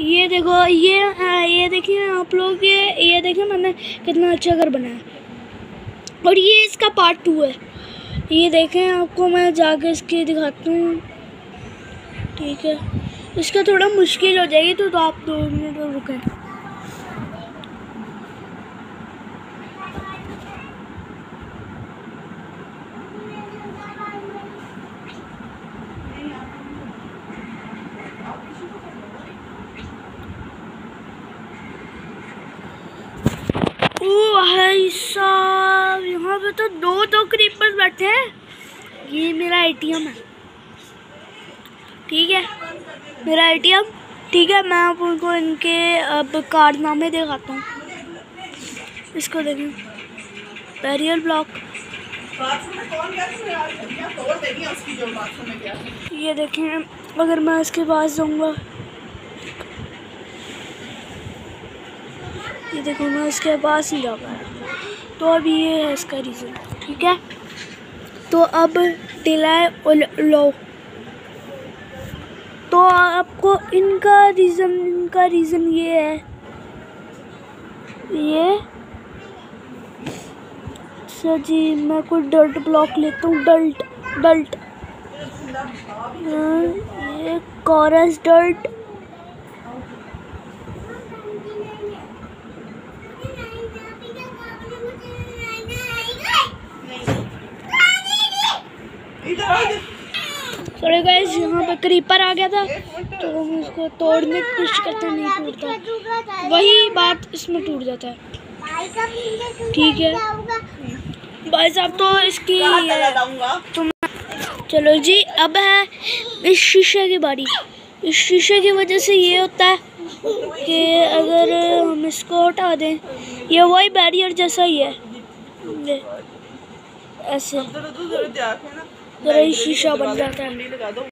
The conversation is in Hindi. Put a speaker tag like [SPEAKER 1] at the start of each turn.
[SPEAKER 1] ये देखो ये आ, ये देखिए आप लोग ये ये देखिए मैंने कितना अच्छा घर बनाया। और ये इसका पार्ट टू है। ये देखें आपको मैं जाके इसके दिखाती हूँ। ठीक है। इसका थोड़ा मुश्किल हो जाएगी तो, तो आप दो मिनट रुकें। साहब, यहाँ पे तो दो दो क्रीपर्स बैठे हैं। ये मेरा एटीएम है। ठीक है, मेरा एटीएम ठीक है, मैं आप उनको इनके अब कारनामे दिखाता हूँ। इसको देखें। बैरियर ब्लॉक ये देखें, अगर मैं इसके पास जाऊँगा। ये देखो मैं उसके पास ही जा पाया तो अब ये है इसका रीज़न ठीक है? तो अब डिलाय लो। तो आपको इनका रीज़न इनका रीज़न ये है। ये? अच्छा जी, मैं कोई डल्ट ब्लॉक लेता हूँ डल्ट डल्ट ये कॉरस डल्ट सॉरी गाइस यहाँ पे क्रीपर आ गया था तो हम उसको तोड़ने की कोशिश करते नहीं टूटता वही बात इसमें टूट जाता है। ठीक है। भाई साहब तो इसकी चलो जी, अब है इस शीशे की बारी। इस शीशे की वजह से ये होता है कि अगर हम इसको हटा दें, ये वही बैरियर जैसा ही है। ऐसे। शीशा बन जाता है।